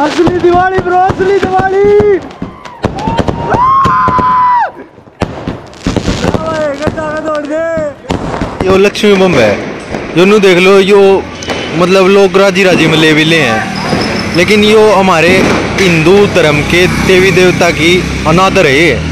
असली दिवाली, ब्रो, असली दिवाली। यो लक्ष्मी बम है। जो देख लो, यो मतलब लोग राज़ी राज़ी में ले भी ले हैं। लेकिन यो हमारे हिंदू धर्म के देवी देवता की अनादर है।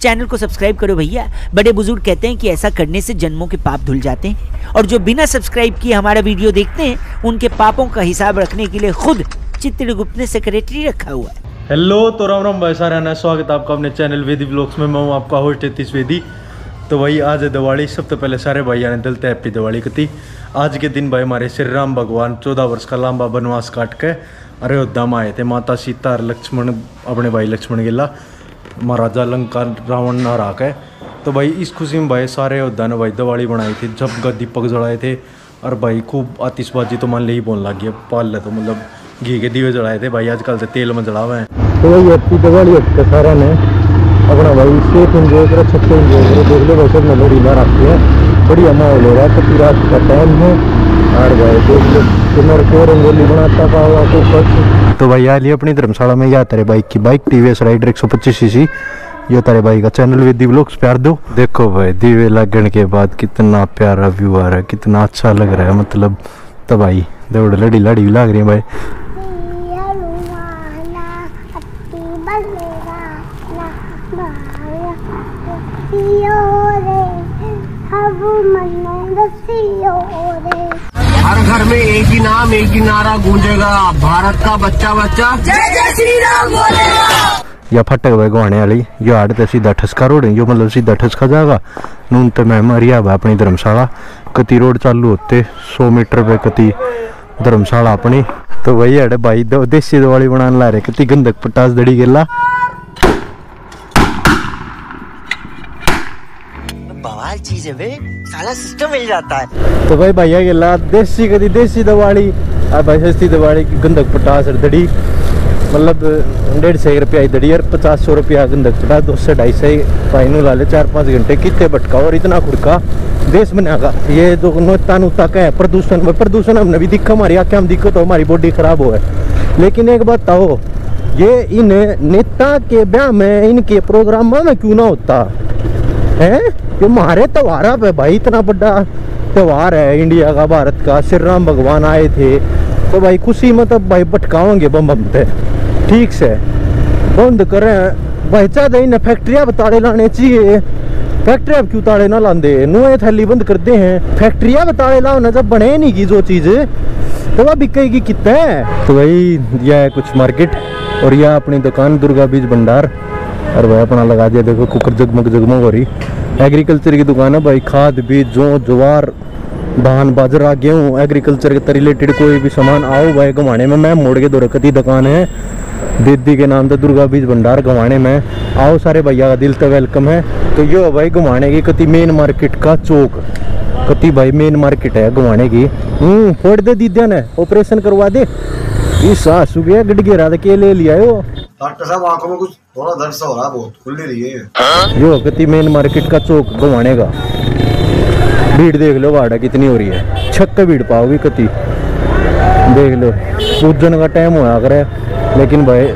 चैनल को सब्सक्राइब करो भैया। बड़े बुज़ुर्ग कहते हैं कि ऐसा करने से जन्मों के पाप धुल जाते हैं। और जो बिना सब्सक्राइब किए हमारा वीडियो देखते हैं, उनके पापों का हिसाब रखने के लिए खुद चित्रगुप्त ने सेक्रेटरी रखा हुआ है। हेलो तो राम राम, भाई सारे आना स्वागत है आपका अपने चैनल वेदी ब्लॉग्स में। मैं हूँ आपका होस्ट नीतीश वेदी तो भाई, आज है दिवाली। सबसे पहले सारे भाई आने दिलते हैप्पी दिवाली कती आज के दिन भाई, हमारे श्री राम भगवान चौदह वर्ष का लंबा वनवास काट के अयोध्या में आए थे माता सीता और लक्ष्मण, अपने भाई लक्ष्मण गिला महाराजा लंका रावण न हरा के तो भाई इस खुशी में भाई सारे अयोध्या ने भाई दिवाली बनाई थी, जब का दीपक जलाए थे, और भाई खूब आतिशबाजी तो मान ले ही बोलने लग गया पाल तो मतलब घी के दीवे जलाए थे, भाई आजकल से तेल में जला हुए हैं। तो भाई हैप्पी दिवाली के सारा ने अपना भाई सेफ़ इंजॉय करो छक्के इंजॉय करो देख लो भाई सब लड़ी ला रखी है, बढ़िया माहौल हो रहा है कति रात का टाइम है। को रंगोली बनाता तो कुछ तो भाई आ लिए अपनी धर्मशाला में या तेरे बाइक की बाइक टीवीएस राइडर 125 सीसी ये तेरे भाई का चैनल विद ब्लॉग्स प्यार दो। देखो भाई दीवे लगने के बाद कितना प्यारा व्यू आ रहा है कितना अच्छा लग रहा है मतलब तो भाई दौड़ लड़ी लड़ी भी लग रही है भाई। हर घर में एक ही नाम एक ही नारा गूंजेगा। भारत का बच्चा बच्चा। या फटक गुआने वाली यो आड़ ते सीधा ठसका रोड है यो मतलब सीधा ठसका जाएगा नून ते मैं मरिया अपनी धर्मशाला। कति रोड चालू होते सौ मीटर पे कति धर्मशाला अपनी। तो वही अड़े भाई दो देसी दिवाली बनाने ला रहे कति गंधक पटास दड़ी गेला। चीज़ है बे सारा सिस्टम मिल जाता है। तो भाई भैया गेला देसी कदी देसी दिवाली आ भाई, सस्ती दिवाली की गंधक पटास दड़ी। मतलब डेढ़ सौ रुपया की दड़ी और पचास सौ रुपया गंधक पटास, दो सौ ढाई सौ। भाई नु ला ले चार पाँच घंटे, कितने भटका और इतना खुड़का। देश बनेगा ये जो नोता नुता का है प्रदूषण प्रदूषण हमने भी दिक्कत हमारी आँखें हम दिक्कत हो हमारी बॉडी खराब हो है। लेकिन एक बात बताओ ये इन नेता के ब्याह में, इनके प्रोग्राम में क्यों ना होता? है? ये हमारे त्योहार पे भाई इतना बड़ा त्योहार है इंडिया का, भारत का। श्री राम भगवान आए थे तो भाई खुशी मतलब भाई भटकाओगे बम बम पे। ठीक से। बंद करें। भाई चाहे इन फैक्ट्रियाँ बताड़े लाने चाहिए। फैक्ट्रियाँ क्यों ताड़े ना लाते नुए थैली बंद करते हैं। फैक्ट्रियाँ बताड़े लाओ ना, जब बने नहीं की जो चीज़ तो वह बिकेगी कितना? तो भाई, यह है कुछ मार्केट और यह अपनी दुकान दुर्गा बीज भंडार। और भाई अपना लगा दिया, देखो कुकर जगमग जगमग हो रही। एग्रीकल्चर की दुकान है भाई, खाद, बीज, जो, ज्वार, धान, बाजरा, गेहूँ एग्रीकल्चर के रिलेटेड कोई भी सामान आओ भाई, गवाने में मैं मोड़ के दुरकती दुकान है। दीदी के नाम से दुर्गा बीज भंडार गवाने में। आओ सारे भैया का दिल तो वेलकम है। तो यो भाई, गवाने की कति मेन मार्केट का चौक। कति भाई मेन मार्केट है गवाने की। हम्म फोड़ दे दीदिया ने ऑपरेशन करवा दे। इस सासू गया गडगेरा के ले लिया डॉक्टर साहब आँखों में कुछ थोड़ा दर्द सा हो रहा है बहुत खुल नहीं रही है यो। गति मेन मार्केट का चौक गवाने का भीड़ देख लो वाड़ा कितनी हो रही है। छक्के भीड़ पाओगी कति देख लो पूजन का टाइम होया करे लेकिन भाई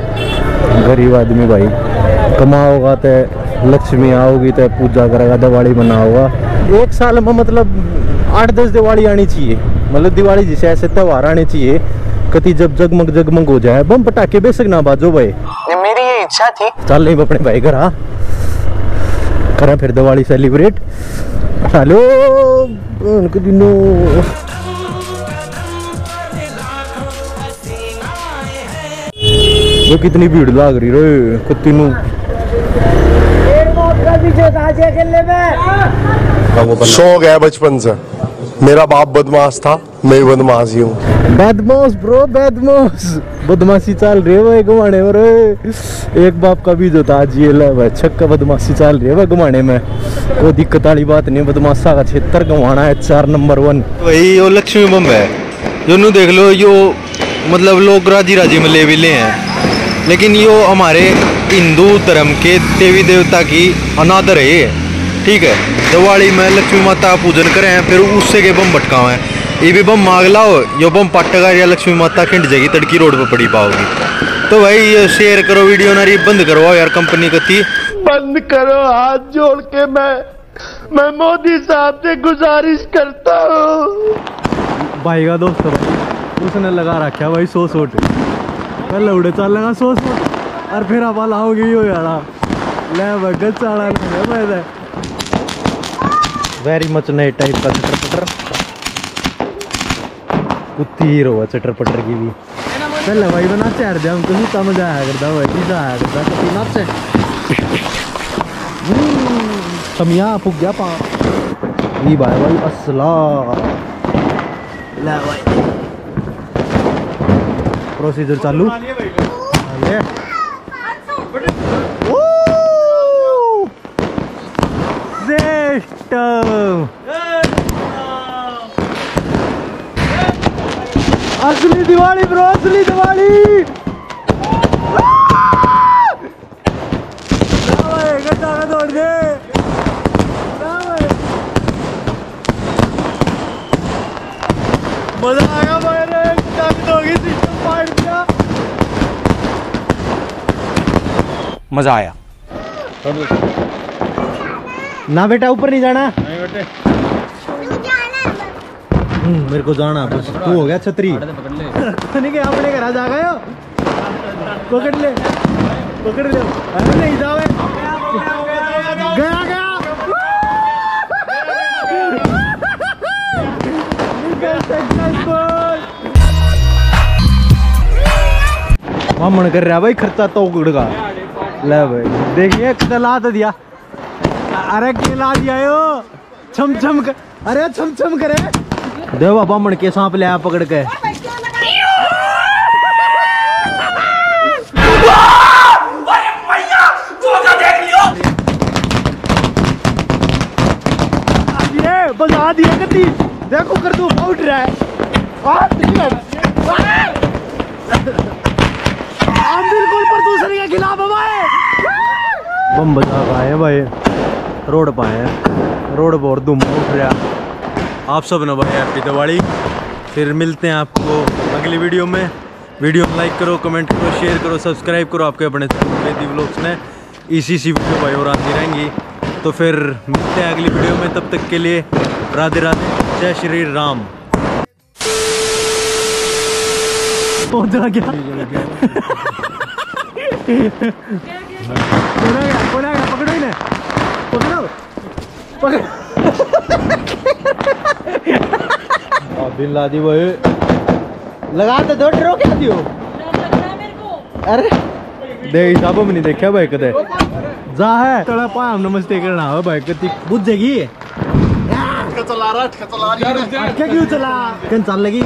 गरीब आदमी भाई कमाओगा तो लक्ष्मी आओगी तो पूजा करेगा दिवाली मनाओगा। एक साल में मतलब आठ दस दिवाली आनी चाहिए। मतलब दिवाली जिसे ऐसे त्योहार आने चाहिए कति जब जगमग जगमग हो जाए। बम पटाखे बेशक ना बाजो भाई। इच्छा थी। चल नहीं अपने भाई घर आ। करें फिर दिवाली सेलिब्रेट हेलो उनके दिनों। वो कितनी भीड़ लाग रही रे कुत्ती नु। शौक है बचपन से। मेरा बाप बदमाश था। मैं बदमाश ही हूँ। बदमाश ब्रो बदमाश। बदमाशी चल रही है भाई घुमाने में रे एक बाप का भी जो आज ये ला भाई छक्का बदमाशी चल रही है घुमाने में। कोई दिक्कत वाली बात नहीं बदमाशा का क्षेत्र घुमाना है चार नंबर वन। वही यो लक्ष्मी बम है। जो नु देख लो यो मतलब लोग राज़ी राज़ी में ले भी ले हैं। लेकिन यो हमारे हिंदू धर्म के देवी देवता की अनादर है ठीक है दिवाली में लक्ष्मी माता का पूजन करें फिर उससे के बम भटकावे ये भी बम मांग लाओ यो बम पटका या लक्ष्मी माता खिंड जाएगी तड़की रोड पर पड़ी पाओगी। तो भाई ये शेयर करो वीडियो ना बंद करवाओ यार कंपनी का थी बंद करो हाथ जोड़ के मैं मैं मोदी साहब से गुजारिश करता हूँ। भाई का दोस्त भाई उसने लगा रखा भाई सौ सोट पहले उड़े चल लगा सौ सोट और फिर आप लाओगे हो यारा ले भगत चाला वेरी मच नए टाइप का कुत्ती है चटर पटर की भी। पहले भाई बना चार दे हमको नहीं समझ आया करता भाई नहीं आया करता कभी नाच। समिया फूक गया पा। ई भाई भाई असला ले भाई। प्रोसीजर चालू। आगे ओ! सिस्टम असली दिवाली ब्रो असली दिवाली। दौड़ दे। मज़ा आ गया भाई रे ताकत होगी सिस्टम फाड़ दिया मज़ा आया। ना बेटा ऊपर नहीं जाना। नहीं बेटे। मेरे को जाना बस। तू हो गया छतरी। अपने घर जा गए पकड़ ले पकड़ ले। अरे नहीं जावे गया गया। मन कर रहा भाई खर्चा तो गुड़गा ले भाई देखिए कितना ला तो दिया। अरे ला दिया यो छम छम कर अरे छम छम करे। देवा बामण के सांप ले आया पकड़ के। बजा दिया कति देखो कर तू उठ रहा है। आ, आ! हम बिल्कुल प्रदूषण के खिलाफ है भाई। बम बजा है भाई। रोड पाए रोड पर धूम उठ रहा आप सब ना भाई हैप्पी दिवाली। फिर मिलते हैं आपको अगली वीडियो में। वीडियो को लाइक करो कमेंट करो शेयर करो सब्सक्राइब करो आपके अपने बेदी व्लॉग्स में। इसी सी वीडियो भाई और आती रहेंगी। तो फिर मिलते हैं अगली वीडियो में। तब तक के लिए राधे राधे जय श्री राम। पहुँच आ गया पकड़ो। पकड़ो। बिन ला दी वो लगा तो दो डरो क्या दियो। अरे। दे हिसाब में नहीं देखा भाई कदे। जा है। थोड़ा पाम नमस्ते करना हो भाई कति बुझ जाएगी चला रहा क्यों चला? कन चल लगी।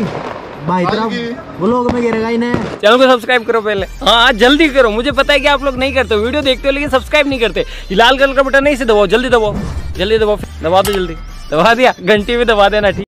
भाई तरफ़ वो लोग। में गिरेगा इन्हें चैनल को सब्सक्राइब करो पहले। हाँ जल्दी करो। मुझे पता है कि आप लोग नहीं करते हो वीडियो देखते हो लेकिन सब्सक्राइब नहीं करते। लाल कलर का बटन नहीं से दबाओ जल्दी दबाओ। जल्दी दबाओ दबा दो जल्दी। दबा दिया घंटी भी दबा देना ठीक।